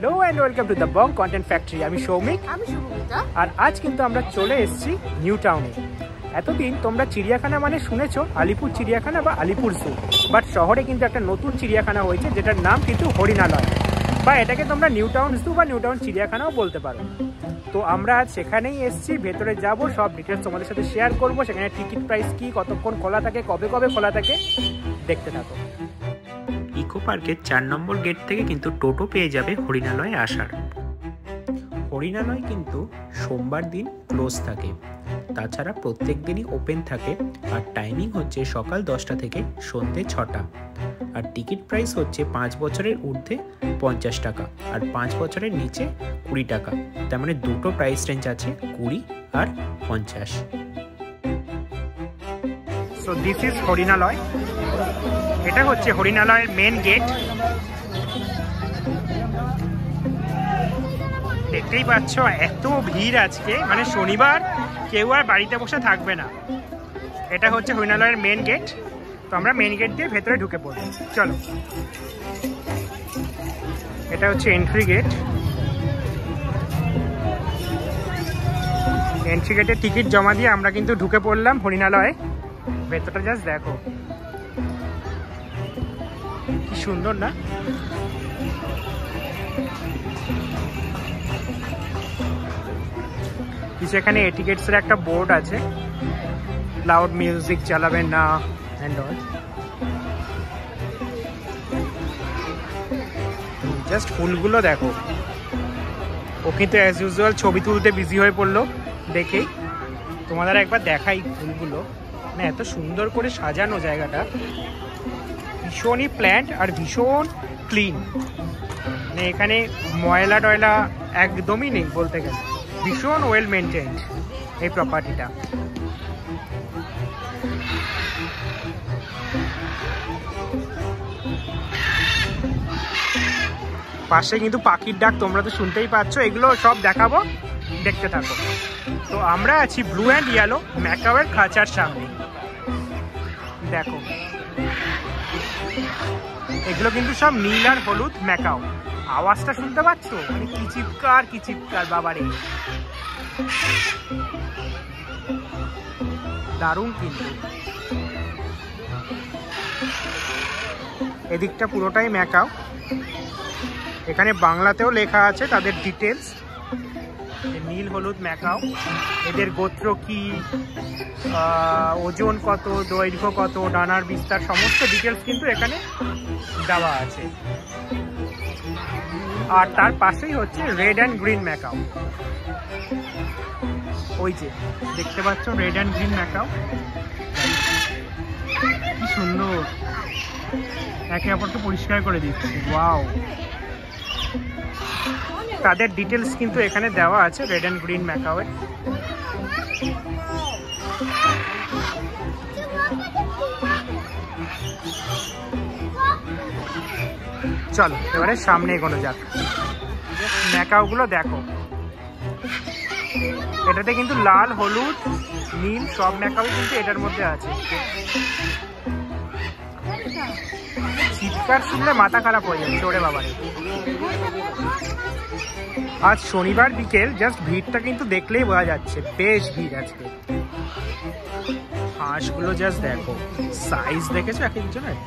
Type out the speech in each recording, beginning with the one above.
Hello and welcome to the Bong content factory আমি সৌমিক। আমি আর আজ কিন্তু আমরা চলে এসেছি নিউ টাউনে। এতদিন তোমরা চিড়িয়াখানা মানে শুনেছো আলিপুর চিড়িয়াখানা বা আলিপুর জু বাট শহরে কিন্তু একটা নতুন চিড়িয়াখানা হয়েছে যেটার নাম কিন্তু হরিণালয়। বা এটাকে তোমরা নিউ টাউন জু বা নিউ টাউন চিড়িয়াখানাও বলতে পারো। তো আমরা আজ সেখানেই এসেছি ভেতরে যাব সব ডিটেলস তোমাদের সাথে শেয়ার করব। সেখানে টিকিট প্রাইস কী কতক্ষণ খোলা থাকে কবে কবে খোলা থাকে দেখতে থাকো। ইকো পার্কের চার নম্বর গেট থেকে কিন্তু টোটো পেয়ে যাবে হরিণালয়ে আসার। হরিণালয় কিন্তু সোমবার দিন ক্লোজ থাকে। তাছাড়া প্রত্যেক দিনই ওপেন থাকে আর টাইমিং হচ্ছে সকাল দশটা থেকে সন্ধে ছটা। আর টিকিট প্রাইস হচ্ছে পাঁচ বছরের ঊর্ধ্বে পঞ্চাশ টাকা আর পাঁচ বছরের নিচে কুড়ি টাকা। তার মানে দুটো প্রাইস রেঞ্জ আছে, কুড়ি আর পঞ্চাশ। So this is Harinalay. এটা হচ্ছে হরিণালয়ের মেন গেট দেখতেই পাচ্ছ, এত ভিড় আজকে। মানে শনিবার কেউ আর বাড়িতে বসে থাকবে না। এটা হচ্ছে হরিণালয়ের মেন গেট তো আমরা মেন গেট দিয়ে ভেতরে ঢুকে পড়ব। চলো। এটা হচ্ছে এন্ট্রি গেট এন্ট্রি গেটের টিকিট জমা দিয়ে আমরা কিন্তু ঢুকে পড়লাম হরিণালয়ে ভেতরটা জাস্ট দেখো। সুন্দর না? কিছু এখানে এটিকেটসের একটা বোর্ড আছে। লাউড মিউজিক চালাবেন না অ্যান্ড জাস্ট ফুলগুলো দেখো। ও কিন্তু অ্যাজ ইউজুয়াল ছবি তুলতে বিজি হয়ে পড়ল, দেখেই। তোমাদের একবার দেখাই ফুলগুলো। মানে এত সুন্দর করে সাজানো জায়গাটা। ভীষণই প্ল্যান্ট আর ভীষণ ক্লিন। মানে এখানে ময়লা টয়লা একদমই নেই বলতে গেলে। ভীষণ ওয়েল মেনটেন্ড এই প্রপার্টিটা পাশে কিন্তু পাখির ডাক তোমরা তো শুনতেই পাচ্ছ। এগুলো সব দেখাবো, দেখতে থাকো। তো আমরা আছি ব্লু অ্যান্ড ইয়েলো ম্যাকাওয়ের খাঁচার সামনে। দেখো। এগুলো কিন্তু সব নীল আর হলুদ, ম্যাকাও। আওয়াজটা শুনতে পাচ্ছ? মানে কি চিৎকার কি চিৎকার, বাবারে। দারুণ কিন্তু। এদিকটা পুরোটাই ম্যাকাও। এখানে বাংলাতেও লেখা আছে তাদের ডিটেলস নীল হলুদ ম্যাকাও। এদের গোত্র কি? ওজন কত, দৈর্ঘ্য কত, ডানার বিস্তার, সমস্ত ডিটেলস কিন্তু এখানে দেওয়া আছে। আর তার পাশেই হচ্ছে রেড অ্যান্ড গ্রিন ম্যাকাও। ওই যে, দেখতে পাচ্ছ রেড অ্যান্ড গ্রিন ম্যাকাও? কি সুন্দর। একে অপরকে পরিষ্কার করে দিচ্ছে। ওয়াও। তাদের ডিটেলস কিন্তু এখানে দেওয়া আছে রেড অ্যান্ড গ্রিন ম্যাকাওয়ের চলো, এবারে সামনে এগোনো যাক। ম্যাকাওগুলো দেখো। এটাতে কিন্তু লাল, হলুদ, নীল, সব ম্যাকাও কিন্তু এটার মধ্যে আছে। চিৎকার শুনলে মাথা খারাপ হয়ে যাচ্ছে ওরে বাবারে। আজ শনিবার বিকেল জাস্ট ভিড়টা কিন্তু দেখলেই বোঝা যাচ্ছে। বেশ ভিড় আজকে। হাঁসগুলো জাস্ট দেখো। সাইজ দেখেছ এক একজনের?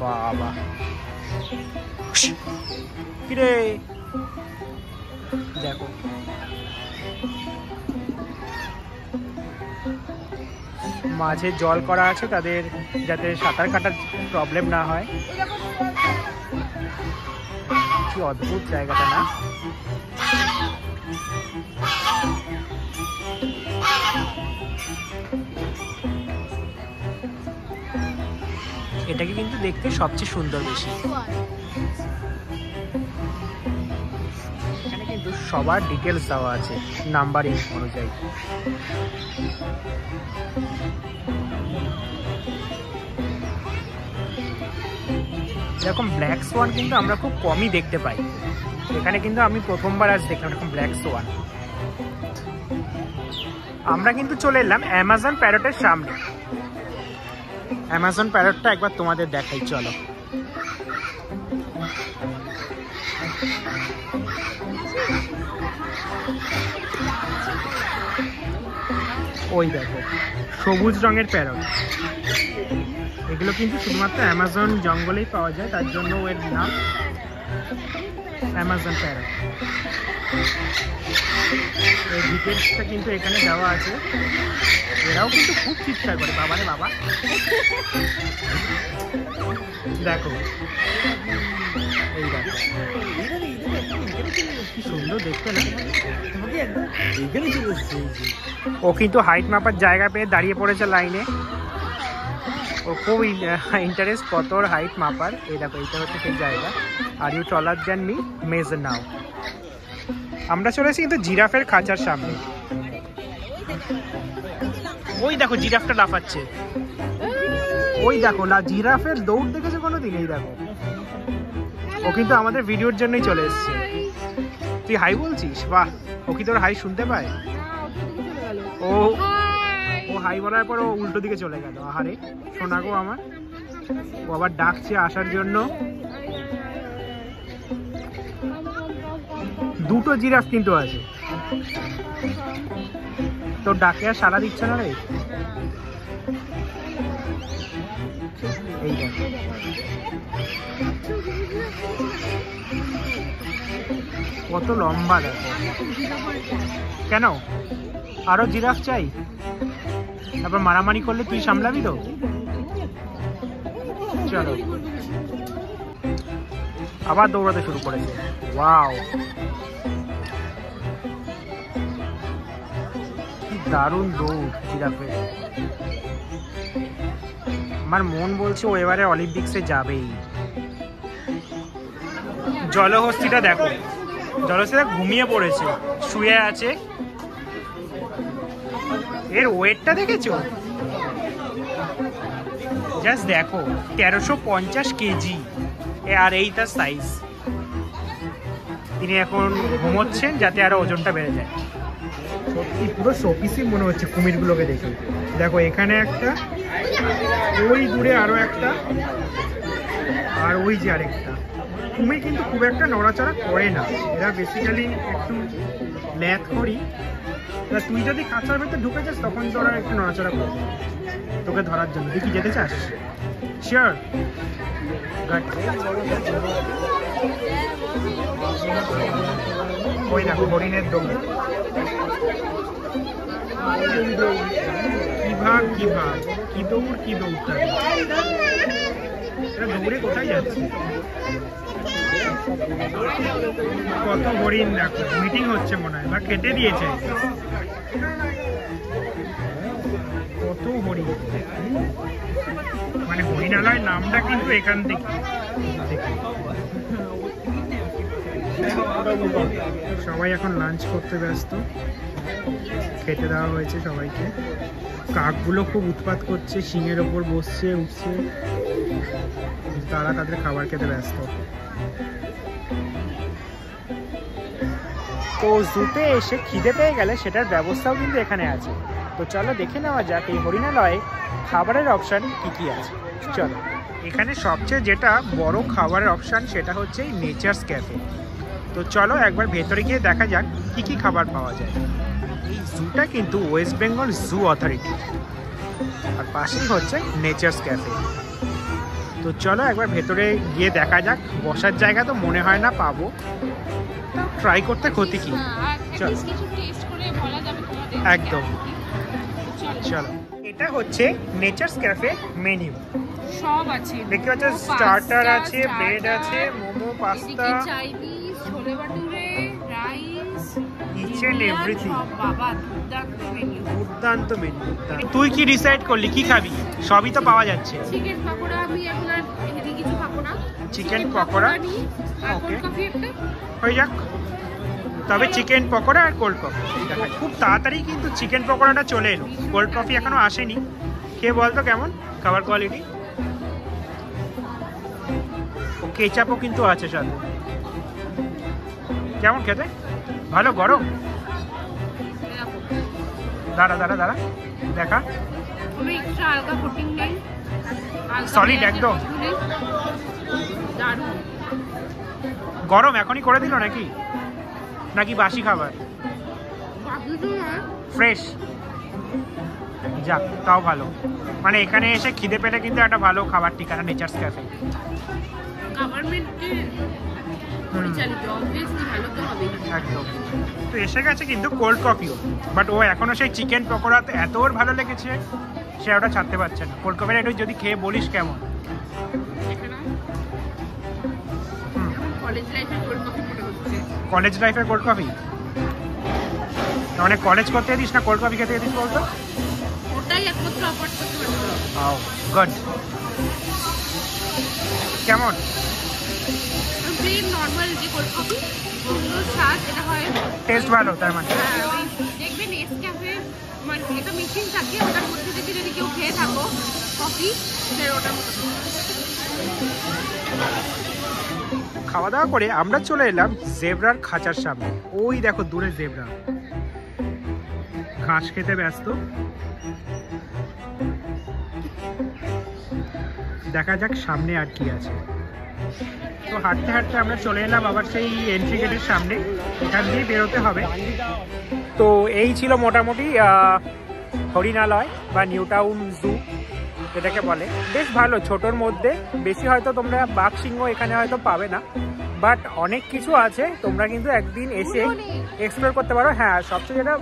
বাবা। কিরে? দেখো। মাঝে জল করা আছে তাদের, যাতে সাঁতার কাটার প্রবলেম না হয়। অদ্ভুত জায়গাটা না? এটাকে কিন্তু দেখতে সবচেয়ে সুন্দর বেশি। কিন্তু সবার ডিটেলস দেওয়া আছে নাম্বারিং অনুযায়ী। এরকম ব্ল্যাক সোয়ান কিন্তু আমরা খুব কমই দেখতে পাই। এখানে কিন্তু আমি প্রথমবার আজ দেখলাম এরকম ব্ল্যাক সোয়ান আমরা কিন্তু চলে এলাম অ্যামাজন প্যারটের সামনে। অ্যামাজন প্যারটটা একবার তোমাদের দেখাই, চলো। ওই দেখো, সবুজ রঙের প্যারট এগুলো কিন্তু শুধুমাত্র অ্যামাজন জঙ্গলেই পাওয়া যায়, তার জন্য এর নাম অ্যামাজন প্যারট এই ডিটেলসটা কিন্তু এখানে দেওয়া আছে। এরাও কিন্তু খুব চিৎকার করে বাবারে বাবা। দেখো। এই কি সুন্দর দেখতে ও কিন্তু হাইট মাপার জায়গা পেয়ে দাঁড়িয়ে পড়েছে লাইনে ও খুব ইন্টারেস্ট কত ওর হাইট মাপার। এই দেখো এইটা হচ্ছে সেই জায়গা। Are you trawler than me মেজ নাও আমরা চলে এসেছি কিন্তু জিরাফের খাঁচার সামনে। ওই দেখো জিরাফটা লাফাচ্ছে। ওই দেখো না জিরাফের দৌড় দেখেছ কোনো দিন এই দেখো। ও কিন্তু আমাদের ভিডিওর জন্যই চলে এসছে। তুই হাই বলছিস? বাহ ও কি তোর হাই শুনতে পায়? ও ও হাই বলার পর ও উল্টো দিকে চলে গেল, আহারে শোনা গো আমার। ও আবার ডাকছে আসার জন্য। দুটো জিরাফ কিন্তু আছে। তোর ডাকে আর সারা দিচ্ছে না রে? কত লম্বা দেখো। কেন? আরও জিরাফ চাই? তারপর মারামারি করলে তুই সামলাবি তো? চলো। আবার দৌড়াতে শুরু করেছে। ওয়াও। দারুণ দৌড় আমার মন বলছে ও এবারে অলিম্পিক্সে যাবেই। জলহস্তিটা দেখো। জলহস্তিটা ঘুমিয়ে পড়েছে। শুয়ে আছে। এর ওয়েটটা দেখেছ? জাস্ট দেখো, তেরোশো পঞ্চাশ কেজি। আর এই তার সাইজ তিনি এখন ঘুমোচ্ছেন যাতে আরও ওজনটা বেড়ে যায়। সত্যি, পুরো শোপিসই মনে হচ্ছে কুমিরগুলোকে দেখে। দেখো, এখানে একটা, ওই দূরে আরও একটা, আর ওই যে আরেকটা। কুমির কিন্তু খুব একটা নড়াচড়া করে না। এরা বেসিক্যালি একটু ল্যাথ করি। এবার তুই যদি কাঁচার ভেতর ঢুকে যাস, তখন তো ওরা একটু নড়াচড়া করবে। তোকে ধরার জন্য। তুই কি যেতে চাস? শিওর ওই দেখো, হরিণের দৌড় কি ভাগ, কি কি দৌড়, কি এটা দৌড়ে কোথায় যাচ্ছে? কত হরিণ দেখো মিটিং হচ্ছে মনে হয়, বা কেটে দিয়েছে। কত হরিণ। মানে হরিণালয় নামটা কিন্তু এখান থেকে। সবাই এখন লাঞ্চ করতে ব্যস্ত। খেতে দেওয়া হয়েছে সবাইকে। কাকগুলো খুব উৎপাত করছে, শিঙের ওপর বসছে, উঠছে। তারা তাদের খাবার খেতে ব্যস্ত। তো জুতে এসে খিদে পেয়ে গেলে সেটার ব্যবস্থাও কিন্তু এখানে আছে। তো চলো দেখে নেওয়া যাক এই হরিণালয়ে খাবারের অপশান কি কি আছে। চলো, এখানে সবচেয়ে যেটা বড় খাবারের অপশান সেটা হচ্ছে এই নেচার্স ক্যাফে তো চলো একবার ভেতরে গিয়ে দেখা যাক কি কি খাবার পাওয়া যায়। এই জুটা কিন্তু ওয়েস্ট বেঙ্গল জু অথরিটি আর পাশেই হচ্ছে নেচার্স ক্যাফে তো চলো একবার ভেতরে গিয়ে দেখা যাক। বসার জায়গা তো মনে হয় না পাবো। ট্রাই করতে ক্ষতি কি? চলো। একদম। চলো। এটা হচ্ছে নেচার্স ক্যাফে মেনিউ সব আছে। দেখতে পাচ্ছ স্টার্টার আছে ব্রেড আছে momo pasta Chinese chole bhature rice. বাবা দুর্দান্ত মেনু দুর্দান্ত মেনু তুই কি ডিসাইড করলি? কি খাবি? সবই তো পাওয়া যাচ্ছে। চিকেন পকোড়া আমি এখন আর কিছু খাব না চিকেন পকোড়া? হয়ে যাক। তবে চিকেন পকোড়া আর কোল্ড কফি খুব তাড়াতাড়ি কিন্তু চিকেন পকোড়াটা চলে এলো। কোল্ড কফি এখনও আসেনি। খেয়ে বলতো কেমন? খাবার কোয়ালিটি ও কেচাপও কিন্তু আছে সাথে কেমন খেতে? ভালো গরম? দাঁড়া দাঁড়া দাঁড়া। দেখা। পেঁয়াজের একদম। গরম এখনই করে দিল নাকি? নাকি বাসি খাবার? ফ্রেশ যাক তাও ভালো। মানে এখানে এসে খিদে পেলে কিন্তু একটা ভালো খাবার ঠিকানা নেচার্স ক্যাফে গভর্নমেন্টের পরিচালিত অবভিয়াসলি ভালো তো হবেই। একদম। তো এসে গেছে কিন্তু কোল্ড কফিও বাট ও এখনও সেই চিকেন পকোড়াতে এত ওর ভালো লেগেছে সে ওটা ছাড়তে পারছে না। কোল্ড কফিটা একটু যদি খেয়ে বলিস কেমন? কলেজ লাইফে cold coffee college cold coffee মানে কলেজ করতে দিস না কোল্ড কফি খেতে দিস বলতো? ওটাই একমাত্র অফার করতে পারব। ও গুড কেমন? প্লেন নর্মাল যে কোল্ড সুন্দর স্বাদ এটা হয় টেস্ট ভালো তার মানে। হ্যাঁ, দেখবে নেস ক্যাফে মানে একটা মেশিন থাকে ওটার মধ্যে থেকে যদি কেউ খেয়ে থাকো কফি সেটা ওটার খাওয়া দাওয়া করে আমরা চলে এলাম জেবরার খাঁচার সামনে। ওই দেখো দূরে জেব্রা। ঘাস খেতে ব্যস্ত। দেখা যাক সামনে আর কি আছে। তো হাঁটতে হাঁটতে আমরা চলে এলাম আবার সেই এন্ট্রি গেটের সামনে। এখান দিয়ে বেরোতে হবে। তো এই ছিল মোটামুটি হরিণালয় বা নিউ টাউন জু, এটাকে বলে। বেশ ভালো, ছোটোর মধ্যে। বেশি হয়তো তোমরা বাঘ সিংহ এখানে হয়তো পাবে না। বাট অনেক কিছু আছে, তোমরা কিন্তু একদিন এসে এক্সপ্লোর করতে পারো। হ্যাঁ সবচেয়ে যেটা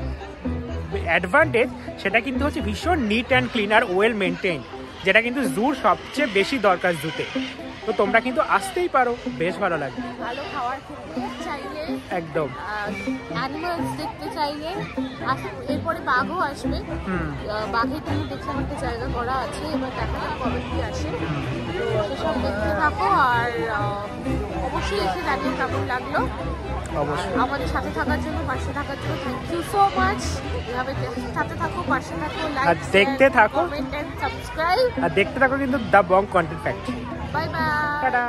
অ্যাডভান্টেজ সেটা কিন্তু হচ্ছে ভীষণ নিট অ্যান্ড ক্লিন আর ওয়েল মেনটেন যেটা কিন্তু জুর সবচেয়ে বেশি দরকার জুতে। তো তোমরা কিন্তু আসতেই পারো বেশ ভালো লাগবে। ভালো খাওয়ার চাইলে একদম। অ্যানিমালস দেখতে চাইলে এরপরে বাঘও আসবে। বাঘের জন্য দেখলাম একটা জায়গা করা আছে এবার দেখা কবে কি আসে। তো সেসব দেখতে থাকো আর অবশ্যই এসে জানিয়ে কেমন লাগল। অবশ্যই। আমাদের সাথে থাকার জন্য পাশে থাকার জন্য থ্যাংক ইউ সো মাচ এভাবে সাথে থাকো পাশে থাকো আর লাইক দেখতে থাকো। কমেন্ট এন্ড সাবস্ক্রাইব আর দেখতে থাকো কিন্তু the Bong content factory bye bye tata